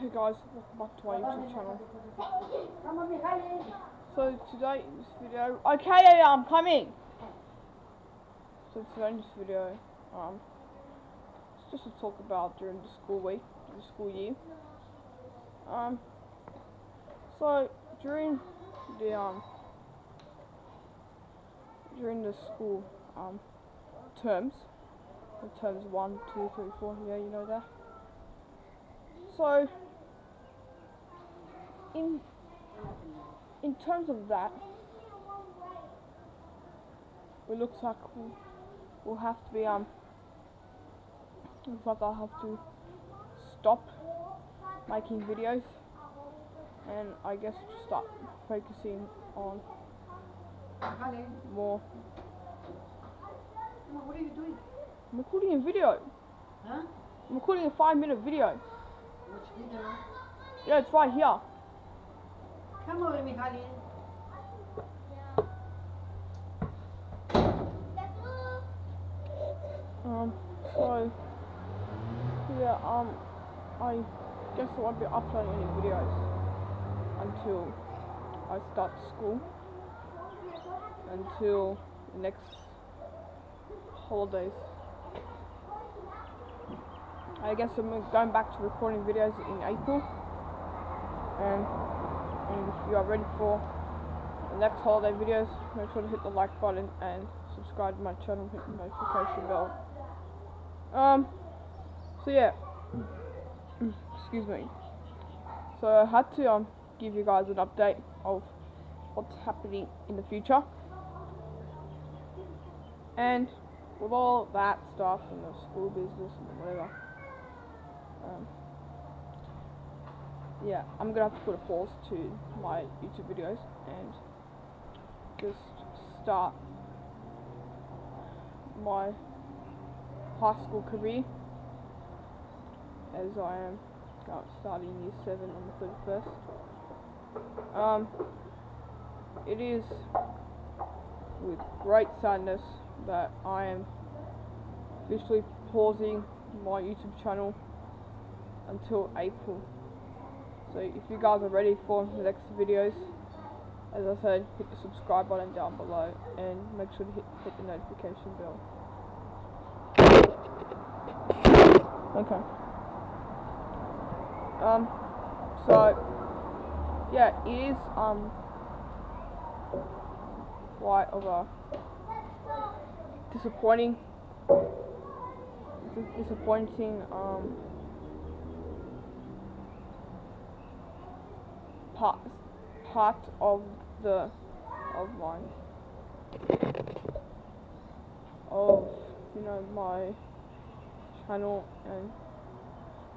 Hey guys, welcome back to our YouTube channel. So today in this video, okay, I'm coming. So today in this video, um, it's just to talk about during the school week, the school year. Um, so during the um during the school um terms, the terms one, two, three, four, yeah, you know that. So in in terms of that, it looks like we'll, have to be um. Looks like I'll have to stop making videos, and I guess just start focusing on more. What are you doing? I'm recording a video. Huh? I'm recording a five-minute video. What's in there? Yeah, it's right here. Come over, Mikhali. Um, so, yeah, um, I guess I won't be uploading any videos until I start school, until the next holidays. I guess I'm going back to recording videos in April, and, and if you are ready for the next holiday videos, make sure to hit the like button and subscribe to my channel, hit the notification bell. Um, so yeah, excuse me. So I had to um give you guys an update of what's happening in the future, and with all that stuff and the school business and whatever. Um, yeah, I'm gonna have to put a pause to my YouTube videos and just start my high school career as I am starting year 7 on the 31st. Um, it is with great sadness that I am officially pausing my YouTube channel until April. So if you guys are ready for the next videos, as I said, hit the subscribe button down below and make sure to hit, hit the notification bell. Okay. Um, so, yeah, it is, um, quite of a disappointing, disappointing, um, part, part of the, of my, of, you know, my channel and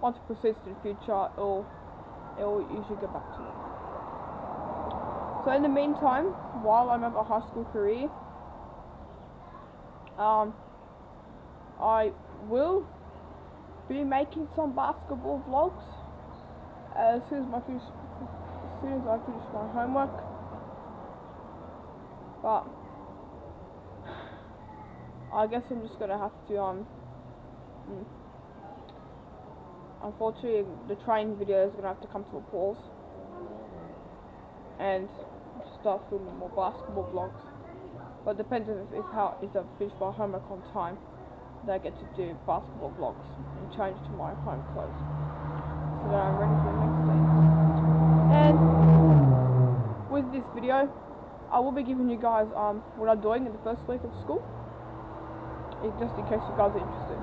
once it proceeds to the future it'll it'll usually get back to me. So in the meantime, while I'm at my high school career, um I will be making some basketball vlogs as soon as my soon as I finish my homework. But I guess I'm just gonna have to um Mm. Unfortunately, the train video is to have to come to a pause and start filming more basketball vlogs. But depends if, if how if I finish my homework on time, then I get to do basketball vlogs and change to my home clothes. So that I'm ready for the next day. And with this video, I will be giving you guys um what I'm doing in the first week of school. Just in case you guys are interested.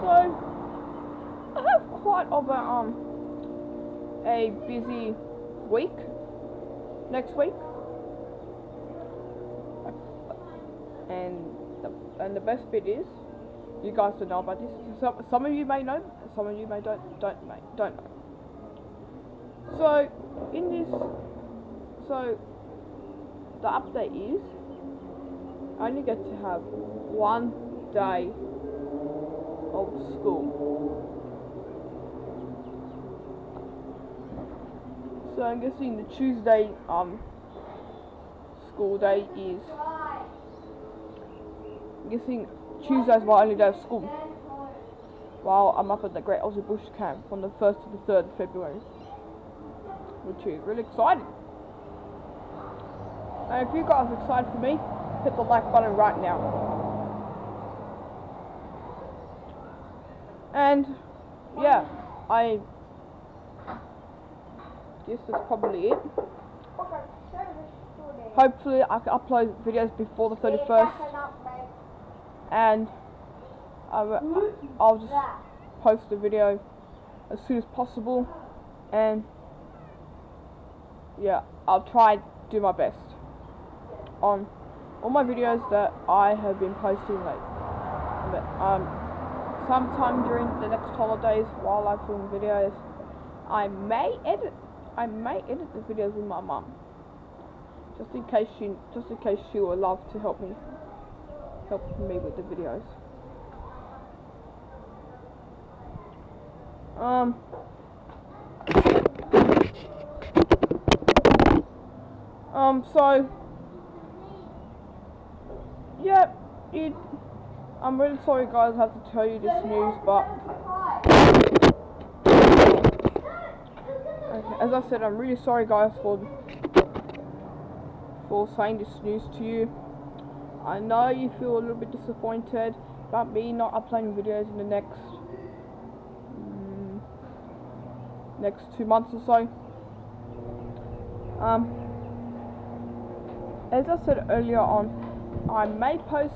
So I have quite of a um a busy week next week, and the, and the best bit is you guys don't know about this. Some some of you may know, some of you may don't don't may don't know. So in this, so the update is I only get to have one day of school. So I'm guessing the Tuesday um school day is I'm guessing Tuesday's my only day of school. while I'm up at the Great Aussie Bush Camp from the 1st to the 3rd of February, which is really exciting. And if you guys are excited for me, hit the like button right now. And yeah, I guess that's probably it. Hopefully I can upload videos before the 31st and I'll, just post the video as soon as possible and yeah I'll try do my best on all my videos that I have been posting like but, um sometime during the next holidays while I film videos I may edit I may edit the videos with my mum. Just in case she just in case she would love to help me help me with the videos. Um um so yeah I'm really sorry guys I have to tell you this news but okay, as I said I'm really sorry guys for for saying this news to you. I know you feel a little bit disappointed about me not uploading videos in the next mm, next two months or so. Um, as I said earlier on, I may post,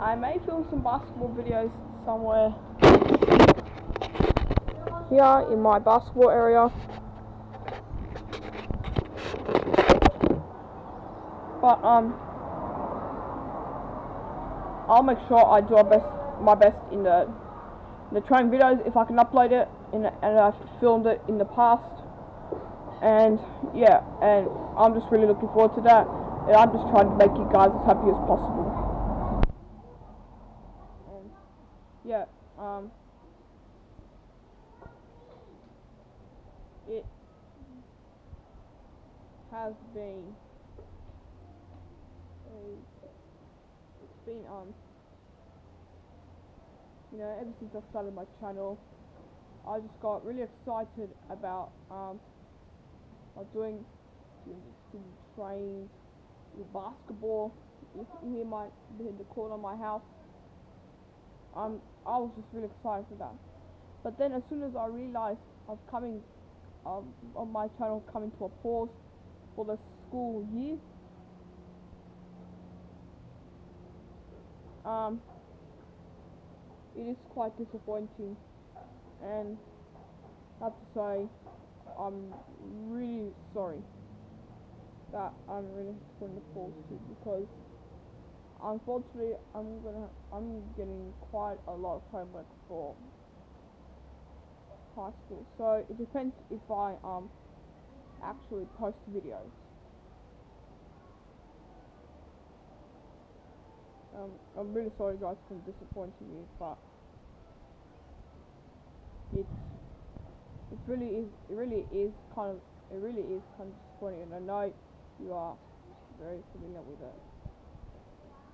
I may film some basketball videos somewhere here in my basketball area. But um, I'll make sure I do my best, my best in the the training videos if I can upload it. In and I've filmed it in the past, and yeah, and I'm just really looking forward to that. And I'm just trying to make you guys as happy as possible. And yeah, um, it has been it's been um you know ever since I started my channel I just got really excited about um doing doing trains basketball here my in the corner of my house um I was just really excited for that. But then as soon as I realized I was coming um, on my channel coming to a pause for the school year um, it is quite disappointing. And have to say I'm really sorry that I'm really going to pause to because unfortunately I'm gonna I'm getting quite a lot of homework for high school. So it depends if I um actually post videos. Um, I'm really sorry guys for disappointing you, but it's it really is it really is kind of it really is kind of disappointing. And I know you are very familiar with it.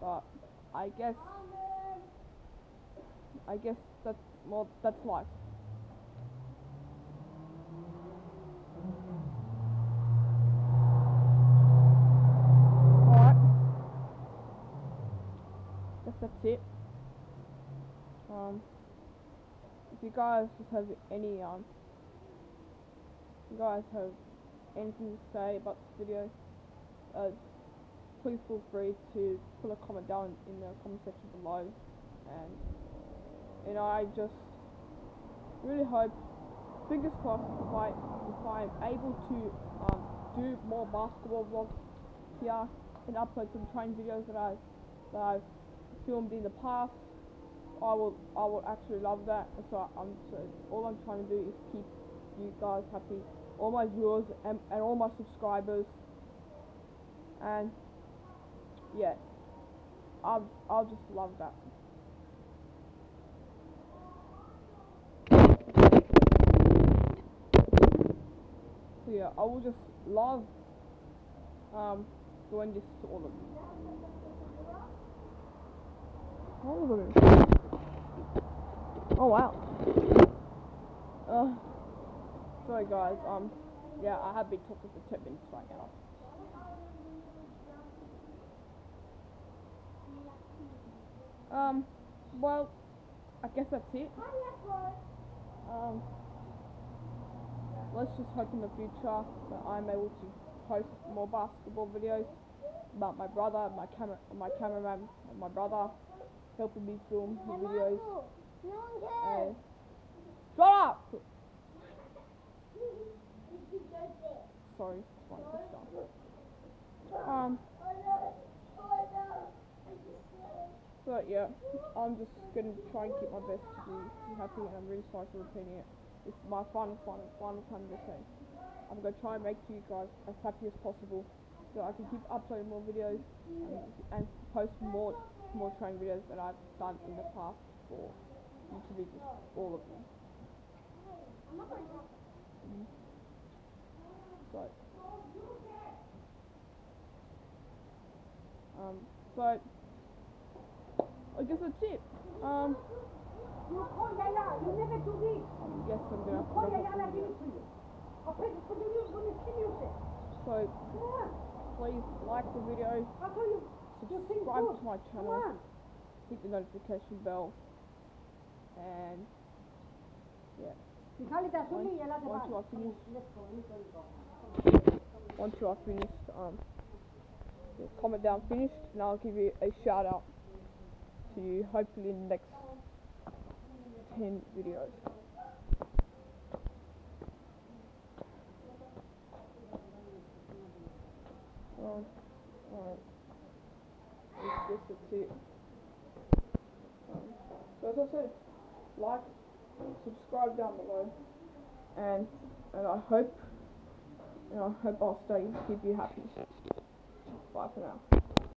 But I guess I guess that's more that's life. that's it. Um, if you guys have any, um, you guys have anything to say about this video, uh, please feel free to put a comment down in the comment section below. And, you know, I just really hope, fingers crossed, if, I, if I'm able to um, do more basketball vlogs here and upload some training videos that I that I've filmed in the past. I will I will actually love that. So I'm so all I'm trying to do is keep you guys happy, all my viewers and, and all my subscribers. And yeah, I'll I'll just love that. So yeah, I will just love um, doing this to all of you. Oh, oh wow. Uh, sorry guys, um, yeah, I have been talking for 10 minutes right now. Um, well, I guess that's it. Um, let's just hope in the future that I'm able to post more basketball videos about my brother, my camera, my cameraman, and my brother helping me film the videos. And shut up! Sorry. Um, but yeah, I'm just gonna try and keep my best to be happy, and I'm really sorry for repeating it. It's my final, final, final time to say. I'm gonna try and make you guys as happy as possible, so I can keep uploading more videos and, and post more, more training videos that I've done in the past for YouTube videos, all of them. Mm. So, um, so I guess that's it. Um, You call Yaya, you never do this. I guess I'm gonna You call Yaya, I'll the give it to you. Okay, put the news on the TV set. So on. please like the video, I told you, you subscribe to my channel, hit the notification bell, and yeah, once mal. I finish, once I finish, um, yeah, comment down finished, and I'll give you a shout out to you hopefully in the next ten videos. Um, alright. I guess that's it. Um, so as I said, like, subscribe down below, and and I hope, and I hope I'll stay keep you happy. Bye for now.